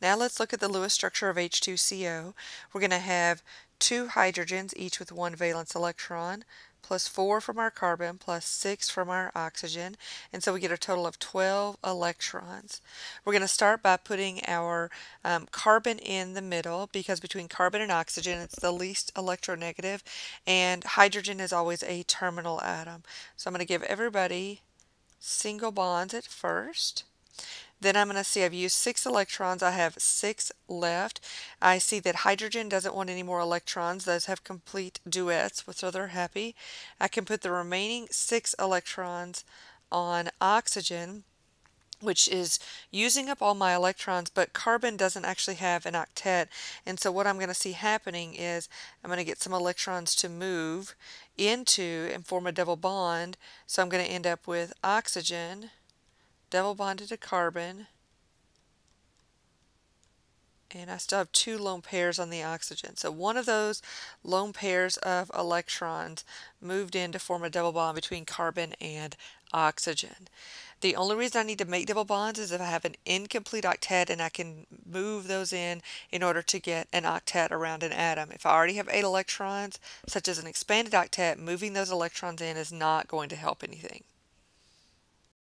Now let's look at the Lewis structure of H2CO. We're going to have two hydrogens, each with one valence electron, plus 4 from our carbon, plus 6 from our oxygen, and so we get a total of 12 electrons. We're going to start by putting our um, carbon in the middle, because between carbon and oxygen it's the least electronegative, and hydrogen is always a terminal atom. So I'm going to give everybody single bonds at first. Then I'm going to see I've used six electrons. I have six left. I see that hydrogen doesn't want any more electrons. Those have complete duets, so they're happy. I can put the remaining six electrons on oxygen which is using up all my electrons, but carbon doesn't actually have an octet. And so what I'm going to see happening is I'm going to get some electrons to move into and form a double bond. So I'm going to end up with oxygen double bonded to carbon, and I still have two lone pairs on the oxygen. So one of those lone pairs of electrons moved in to form a double bond between carbon and oxygen. The only reason I need to make double bonds is if I have an incomplete octet and I can move those in in order to get an octet around an atom. If I already have eight electrons, such as an expanded octet, moving those electrons in is not going to help anything.